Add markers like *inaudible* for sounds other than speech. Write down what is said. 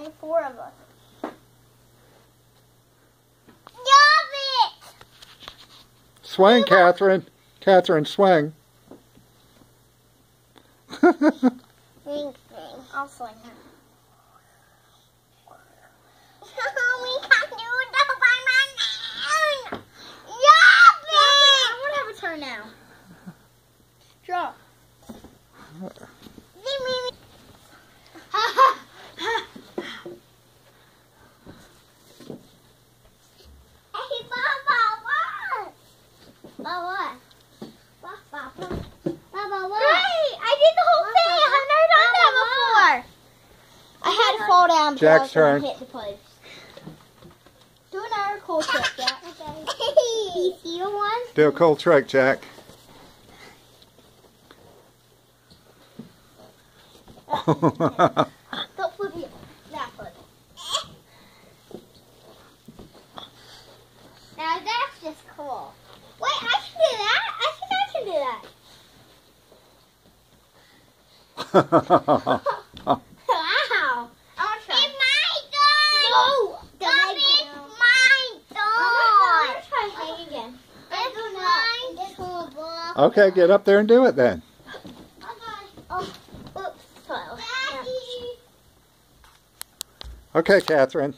only four of us. Stop it! Swing, Catherine. Catherine, swing. Swing, swing. I'll swing her. *laughs* we can do it by my name. Stop it! I want to have a turn now. Draw. Hey, Baba, what? Baba, what? Baba, Baba, what? Great! I did the whole thing. I've never done that before. I had to fall down because Jack's I turn. hit the post. Do another cool trick, Jack. *laughs* Okay. *laughs* you one? Do a cool trick, Jack. *laughs* Don't flip it. That foot. Now that's just cool. Wait, I can do that. I think I can do that. Wow. Try. It's my dog. No. Is my dog. I'm try hang again. It's mine. okay, get up there and do it then. Oh. Okay, Catherine.